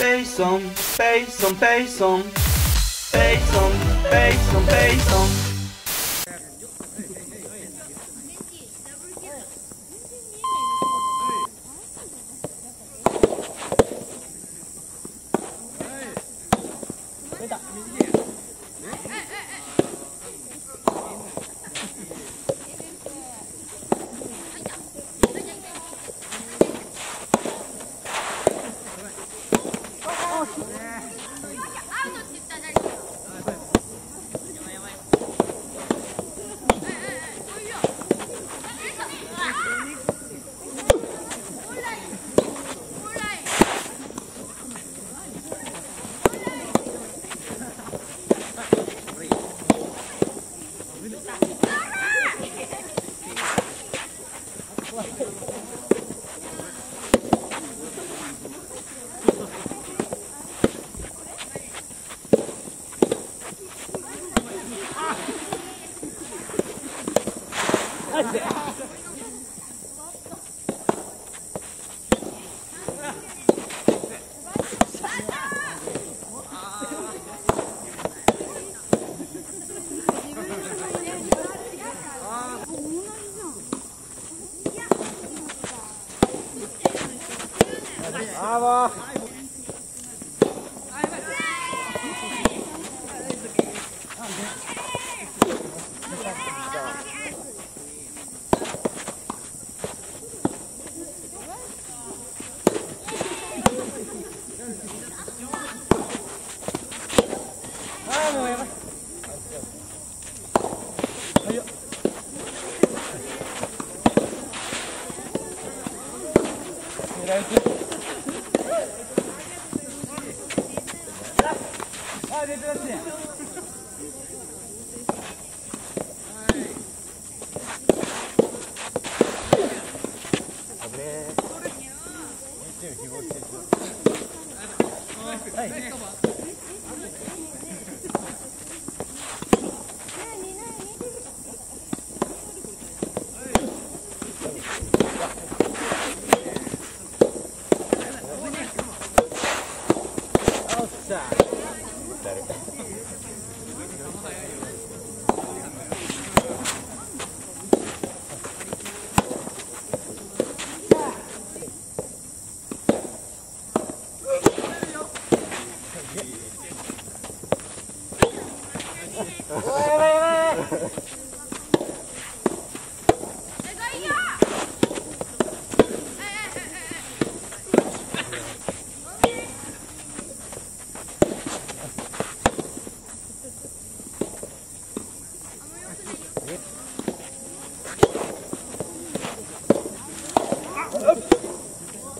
bass some, bass some, bass some, bass some, bass some, bass some. Yeah. はい，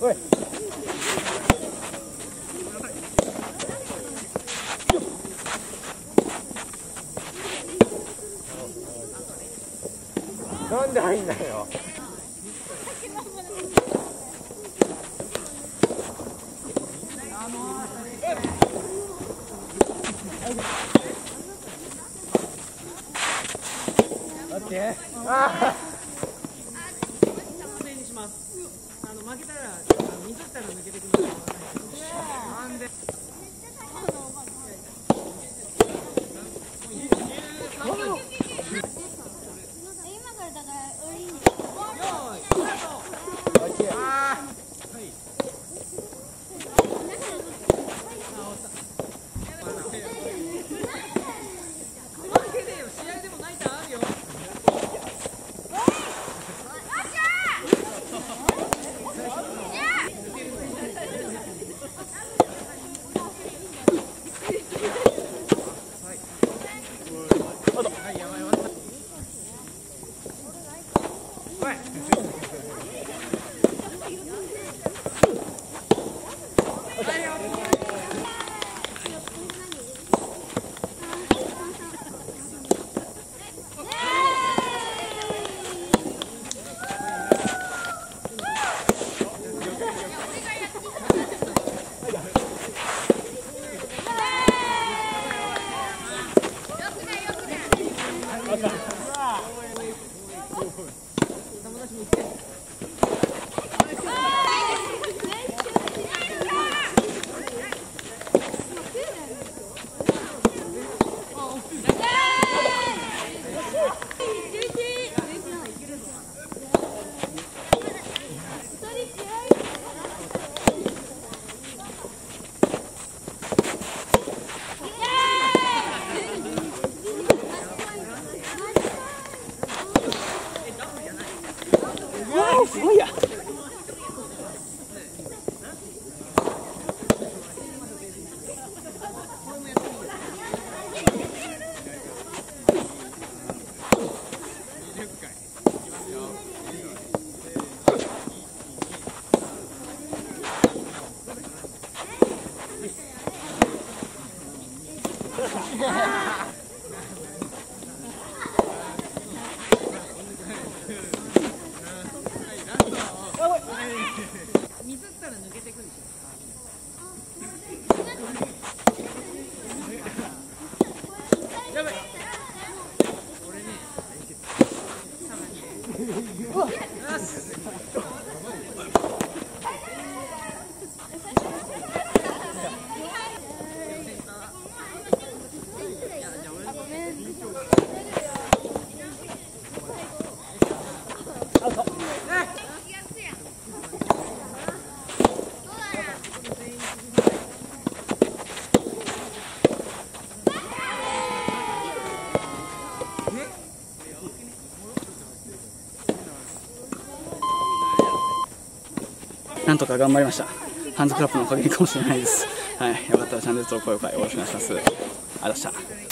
背诵。なんで入んないよオッケーあにしますあの負けたら水ったら抜けてくるなんで。oh yeah とか頑張りました。ハンズクラップのおかげかもしれないです。はい。よかったらチャンネル登録高評価よろしくお願いします。ありがとうございました。